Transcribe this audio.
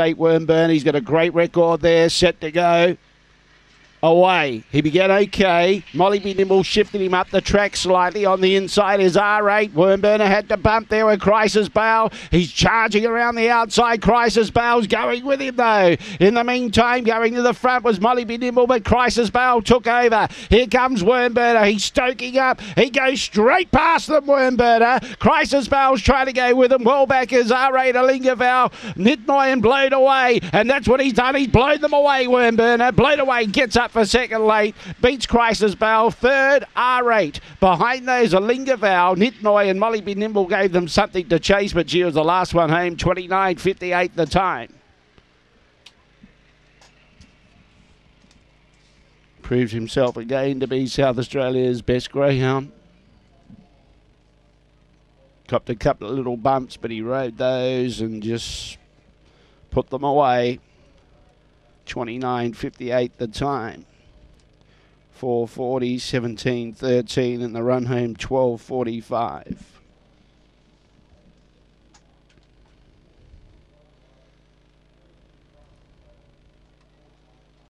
eight Wormburn. He's got a great record there, set to go. Away. He began okay. Molly B. Nimble shifted him up the track slightly. On the inside is R8. Wormburner had to bump there with Crisis Bale. He's charging around the outside. Crisis Bale's going with him though. In the meantime, going to the front was Molly B. Nimble, but Crisis Bale took over. Here comes Wormburner. He's stoking up. He goes straight past them, Wormburner. Crisis Bale's trying to go with him. Well back is R8 Alingaval. Nitnoy and blowed away. And that's what he's done. He's blown them away, Wormburner. Blown away. Gets up for second late. Beats Crisis Bale. Third, R8. Behind those, Alinga Val, Nitnoy, and Molly B. Nimble gave them something to chase, but she was the last one home. 29.58 the time. Proves himself again to be South Australia's best greyhound. Copped a couple of little bumps, but he rode those and just put them away. 29.58 the time. 440, 17, 13, and the run home 12.45.